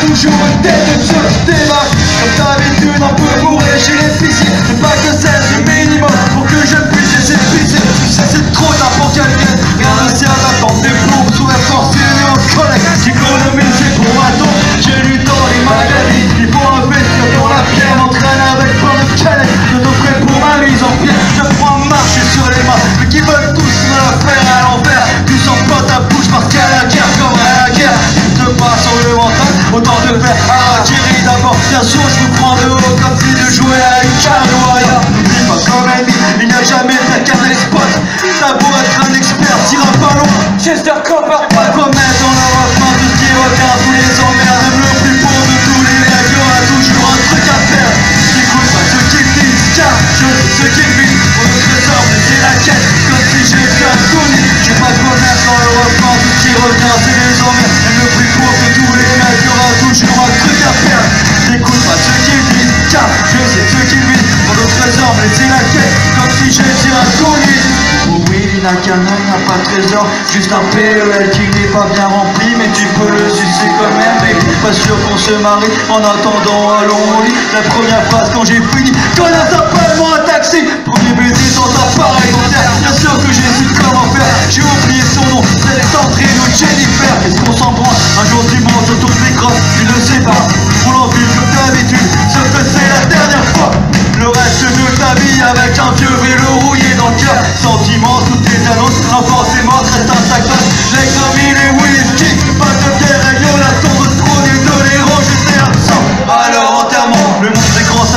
toujours une tête de se débat. Comme d'habitude un peu bourré chez l'épicier C'est pas que c'est le minimum pour que je puisse les épuiser. C'est trop tard pour ne de la Thierry d'abord Bien sûr je vous prends de haut comme si je jouais à une carrière pas comme ennemi, il n'y a jamais fait qu'un spot T'as beau être un expert, t'iras pas loin Chester Copper Pas commettre dans le refrain tout ce qui revient Tous les emmerdes, même le plus pauvre de tous les mecs Il y aura toujours un truc à faire J'écoute pas ceux qui disent car je sais ce qu'ils vivent le trésor, c'est la quête Comme si j'étais Je vais pas commettre dans le refrain tout. ce qui revient C'est les emmerdes, même le plus pauvre de tous car je sais ce qu'ils vivent Pour le trésor, mais c'est la quête. Comme si j'étais un soumis oui, il n'a qu'un homme, n'a pas de trésor. Juste un PEL qui n'est pas bien rempli. Mais tu peux le sucer quand même Et pas sûr qu'on se marie. En attendant, allons au lit. La première phrase quand j'ai fini. Connasse, appelle-moi un taxi. Premier baiser dans pareille dentaire Bien sûr que j'ai su comment faire. J'ai oublié son nom. C'est Sandrine ou Jennifer. Qu'est-ce qu'on s'en branle? Un jour manges autour des crosses Tu ne sais pas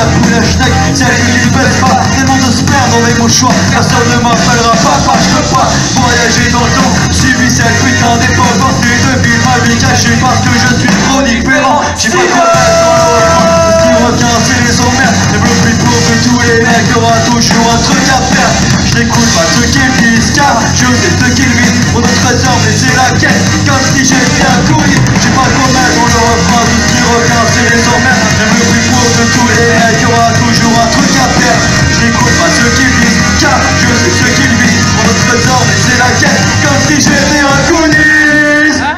ça fout la schneck. Baisses pas, tellement de sperme dans mes mouchoirs Personne ne m'appellera papa, je peux pas voyager dans le temps. Suivi cette putain d'époque, ensuite depuis ma vie cachée Parce que je suis trop différent, j'ai pas quoi Ce qui revient c'est les emmerdes, les bleus plus pauvres que tous les mecs Y'aura toujours un truc à faire, je n'écoute pas ceux qui disent Car je sais ce qu'ils visent, pour notre trésor mais c'est la quête. Comme si j'étais un terre J'écoute pas ceux qui disent Car je sais ce qu'ils vivent On notre sort mais c'est la quête Comme si j'étais un communiste hein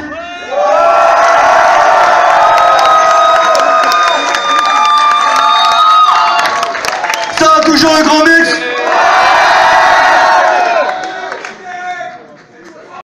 Ça a toujours le grand mec.